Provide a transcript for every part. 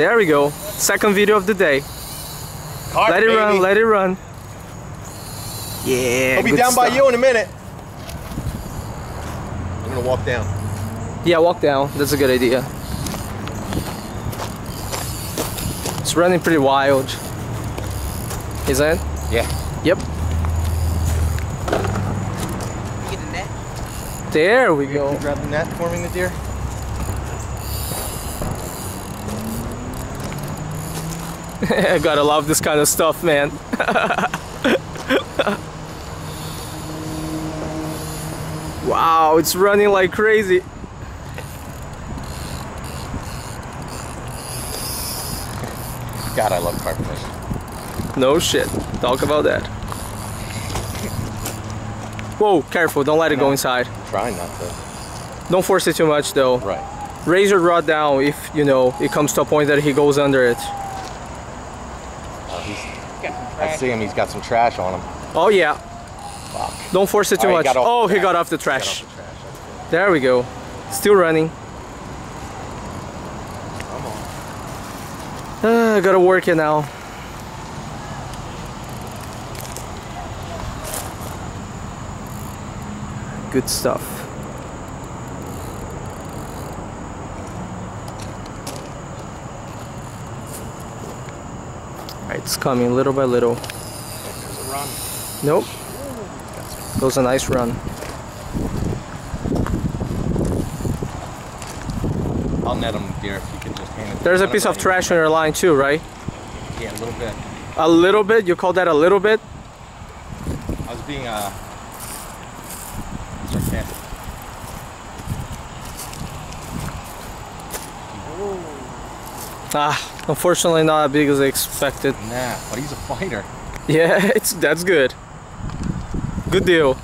There we go. Second video of the day. Let it baby. run, let it run. Yeah. I'll be down by you in a minute. I'm gonna walk down. Yeah, walk down. That's a good idea. It's running pretty wild. Isn't it? Yeah. Yep. There we go. Grab the net for me, dear. I gotta love this kind of stuff, man. wow, it's running like crazy. God, I love carp. No shit. Talk about that. Whoa, careful, don't let it go inside. Trying not to. Don't force it too much though. Right. Raise your rod down if, you know, it comes to a point that he goes under it. Oh, I see him. He's got some trash on him. Oh yeah, Fuck. don't force it too Oh, much. got off Oh, he got off the trash. off the trash. There we go. Still running. Come on. Uh, I gotta work it now. Good stuff. Alright, it's coming little by little. There's a run. Nope. That was a nice run. I'll net him, dear, if you could just hand it. There's a piece of trash on your line too, right? Yeah, a little bit. A little bit? You call that a little bit? I was being uh. Ah, unfortunately not as big as I expected. Nah, but he's a fighter. Yeah, it's that's good. Good deal.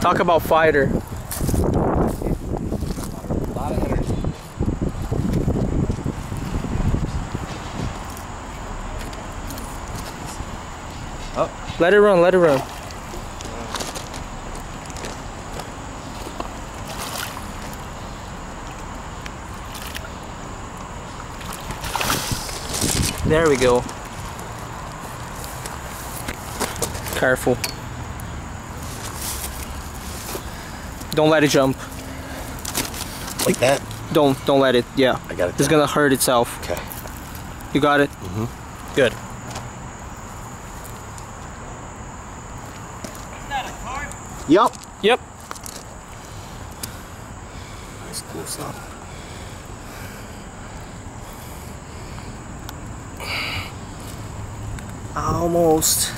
Talk about fighter. A lot of energy. Let it run, let it run. There we go. Careful. Don't let it jump. Like that? Don't don't let it. Yeah. I got it. It's gonna hurt itself. Okay. You got it? Mm-hmm. Good. Yup. Yep. That's cool stuff. Almost.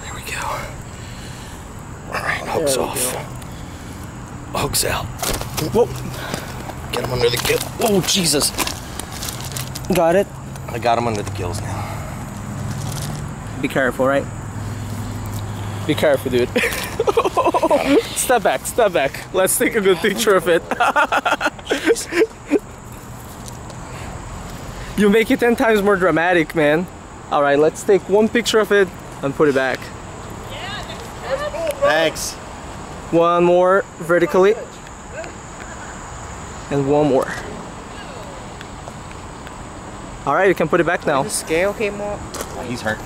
There we go. All right, hooks off. Hooks out. Whoa. Get him under the gill. Oh Jesus. Got it. I got him under the gills now. Be careful, right? Be careful, dude. step back, step back. Let's take a good picture of it. you make it 10 times more dramatic, man. All right, let's take one picture of it and put it back. Thanks. One more vertically. And one more. All right, you can put it back now. The scale came off. He's hurt.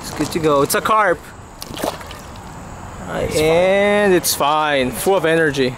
It's good to go. It's a carp. Alright, and it's fine. Full of energy.